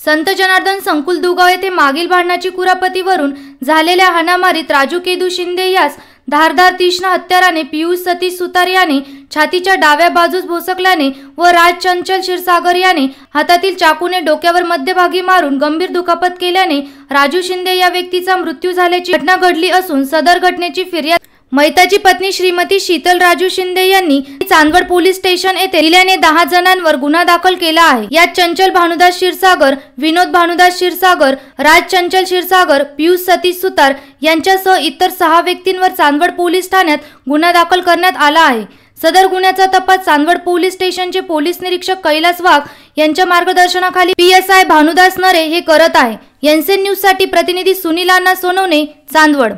संत जनार्दन संकुल दुगाव येथे मागील भांडणाची कुरापतीवरून झालेल्या हाणामारीत राजू केदू शिंदे यास धारदार तीक्ष्ण हत्याराने पियुष सतीश सुतार याने छातीच्या डाव्या बाजूस भोसकल्याने व राज चंचल क्षीरसागर याने हातातील चाकूने डोक्यावर मध्यभागी मारून गंभीर दुखापत केल्याने राजू शिंदे या व्यक्तीचा मृत्यू झाल्याची घटना घडली असून सदर घटनेची फिर्याद मैताची पत्नी श्रीमती शीतल राजू शिंदे यांनी चांदवड पोलीस स्टेशन येथे दिल्याने दहा जणांवर गुन्हा दाखल केला आहे. यात चंचल भानुदास क्षीरसागर विनोद भानुदास क्षीरसागर राज चंचल क्षीरसागर पियुष सतीश सुतार यांच्यासह इतर सहा व्यक्तींवर चांदवड पोलीस ठाण्यात गुन्हा दाखल करण्यात आला आहे. सदर गुन्ह्याचा तपास चांदवड पोलीस स्टेशनचे पोलीस निरीक्षक कैलास वाघ यांच्या मार्गदर्शनाखाली पी एस आय भानुदास नरे हे करत आहे. एनसेन न्यूजसाठी प्रतिनिधी सुनील अण्णा सोनवणे चांदवड.